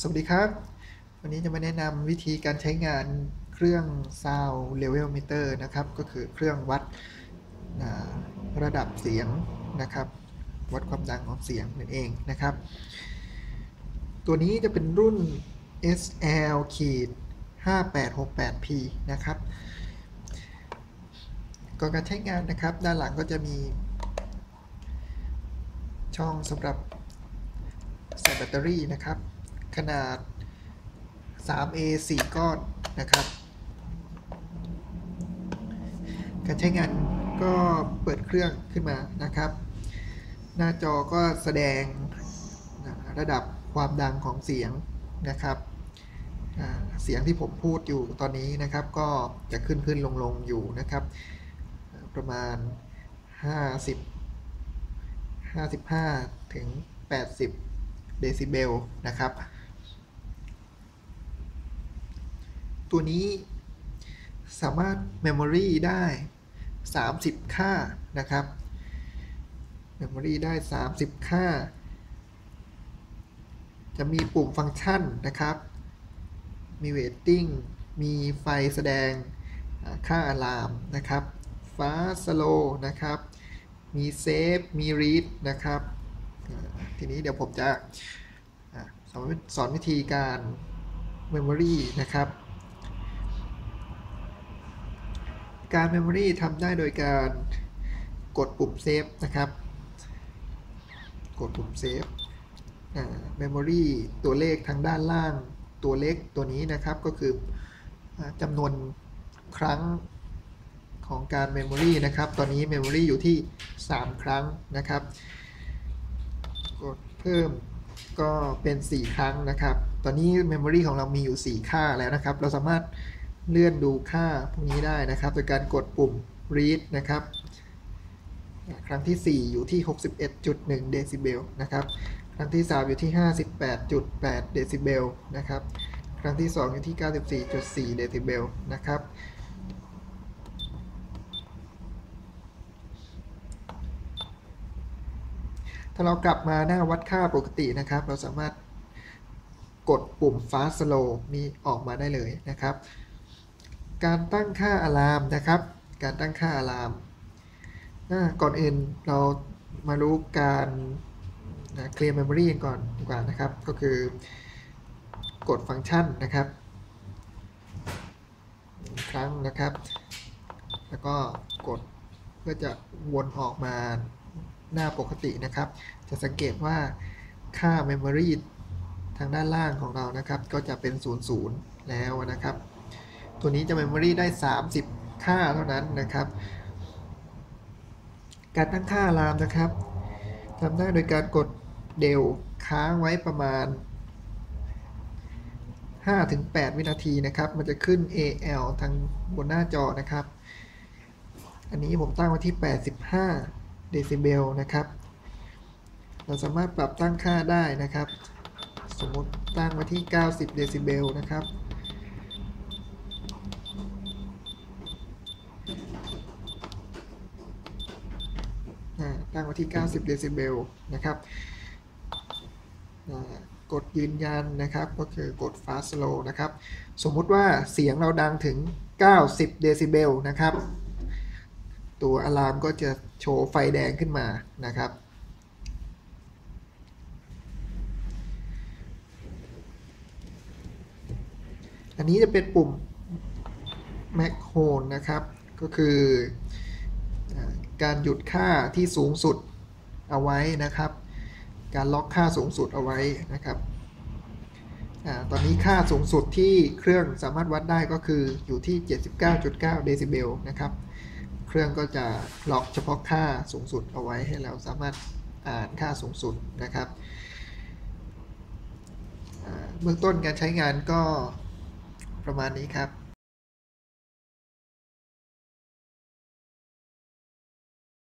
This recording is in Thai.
สวัสดีครับ วันนี้จะมาแนะนำวิธีการใช้งานเครื่อง Sound Level Meter นะครับ ก็คือเครื่องวัดระดับเสียงนะครับ วัดความดังของเสียงนั่นเองนะครับ ตัวนี้จะเป็นรุ่น SL ขีด 5868P นะครับก่อนการใช้งานนะครับ ด้านหลังก็จะมีช่องสำหรับใส่แบตเตอรี่นะครับ ขนาด 3A 4 ก้อนนะครับ การใช้งานก็เปิดเครื่องขึ้นมานะครับ หน้าจอก็แสดงระดับความดังของเสียงนะครับ เสียงที่ผมพูดอยู่ตอนนี้นะครับ ก็จะขึ้นขึ้นลงลงอยู่นะครับ ประมาณ 50 55 ถึง 80 เดซิเบลนะครับ ตัวนี้สามารถ Memory ได้ 30 ค่านะครับ Memory ได้ 30 ค่า จะมีปุ่มฟังก์ชันนะครับ มี Waiting มีไฟแสดงค่า alarm นะครับ Fast Slow นะครับ มี Save มี Read นะครับ ทีนี้เดี๋ยวผมจะสอนสอนวิธีการ Memory นะครับ การ Memory ทำได้โดยการกดปุ่ม Save นะครับ กดปุ่ม Save Memory ตัวเลขทางด้านล่างตัวเล็กตัวนี้นะครับก็คือจำนวนครั้งของการ Memory นะครับ ตอนนี้ Memory อยู่ที่ 3 ครั้งนะครับ กดเพิ่มก็เป็น 4 ครั้งนะครับ ตอนนี้ Memory ของเรามีอยู่ 4 ค่าแล้วนะครับ เราสามารถ เลื่อนดูค่าพวกนี้ได้นะครับ โดยการกดปุ่ม read นะครับ ครั้งที่ 4 อยู่ที่ 61.1 เดซิเบลนะครับ ครั้งที่ 3 อยู่ที่ 58.8 เดซิเบลนะครับ ครั้งที่ 2 อยู่ที่ 94.4 เดซิเบลนะครับถ้าเรากลับมาหน้าวัดค่าปกตินะครับ เราสามารถกดปุ่ม fast slow นี้ออกมาได้เลยนะครับ การตั้งค่าอะลามนะครับ การตั้งค่าอะลามก่อนอื่นเรามารู้การเคลียร์เมมโมรีก่อนดีกว่านะครับ ก็คือกดฟังก์ชันนะครับ ครั้งนะครับ แล้วก็กดเพื่อจะวนออกมาหน้าปกตินะครับ จะสังเกตว่าค่า Memory ทางด้านล่างของเรานะครับ ก็จะเป็น 00 แล้วนะครับ ตัวนี้จะ Memory ได้ 30 ค่าเท่านั้นนะครับ การตั้งค่าอารามนะครับทำได้โดยการกดเดลค้างไว้ประมาณ 5-8 วินาทีนะครับ มันจะขึ้น AL ทางบนหน้าจอนะครับ อันนี้ผมตั้งไว้ที่ 85 เดซิเบลนะครับ เราสามารถปรับตั้งค่าได้นะครับ สมมติตั้งไว้ที่ 90 เดซิเบลนะครับ ตั้งไว้ที่ 90 เดซิเบลนะครับกดยืนยันนะครับ ก็คือกด fast slow นะครับ สมมุติว่าเสียงเราดังถึง 90 เดซิเบลนะครับ ตัวอะลามก็จะโชว์ไฟแดงขึ้นมานะครับอันนี้จะเป็นปุ่ม Mac h o l นะครับ ก็คือ การหยุดค่าที่สูงสุดเอาไว้นะครับ การล็อกค่าสูงสุดเอาไว้นะครับอตอนนี้ค่าสูงสุดที่เครื่องสามารถวัดได้ก็คืออยู่ที่ 79.9 เดซิเบลนะครับ เครื่องก็จะล็อกเฉพาะค่าสูงสุดเอาไว้ให้เราสามารถอ่านค่าสูงสุดนะครับเบื้องต้นการใช้งานก็ประมาณนี้ครับ